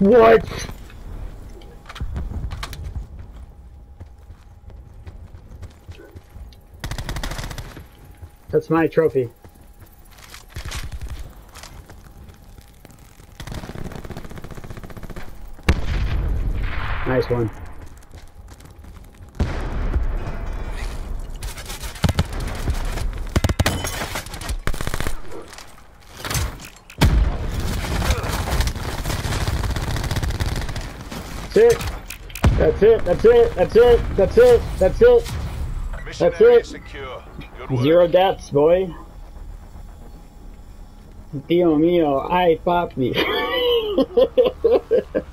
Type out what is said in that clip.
What? That's my trophy. Nice one. That's it. That's it. That's it. That's it. That's it. That's it. Mission That's it. secure. Zero deaths, boy. Dio mio, ay papi.